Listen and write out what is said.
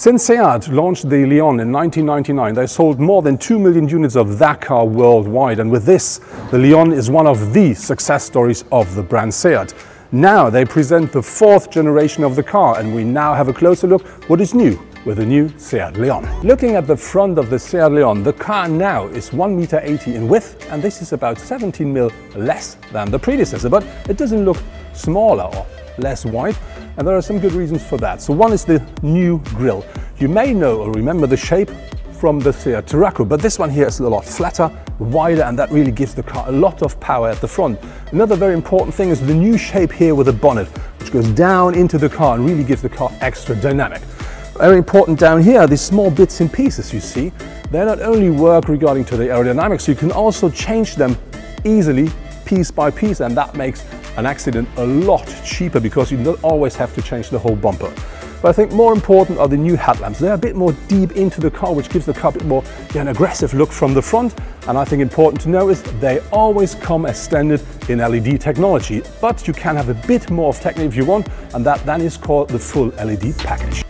Since Seat launched the Leon in 1999, they sold more than 2 million units of that car worldwide. And with this, the Leon is one of the success stories of the brand Seat. Now they present the fourth generation of the car and we now have a closer look what is new with the new Seat Leon. Looking at the front of the Seat Leon, the car now is 1 meter 80 in width and this is about 17 mil less than the predecessor, but it doesn't look smaller or less wide and there are some good reasons for that. So one is the new grille. You may know or remember the shape from the Seat but this one here is a lot flatter, wider, and that really gives the car a lot of power at the front. Another very important thing is the new shape here with the bonnet, which goes down into the car and really gives the car extra dynamic. Very important down here, these small bits and pieces you see, they not only work regarding to the aerodynamics, you can also change them easily piece by piece and that makes an accident a lot cheaper because you don't always have to change the whole bumper. But I think more important are the new headlamps. They're a bit more deep into the car, which gives the car a bit more yeah, an aggressive look from the front. And I think important to know is they always come as standard in LED technology, but you can have a bit more of technique if you want, and that then is called the full LED package.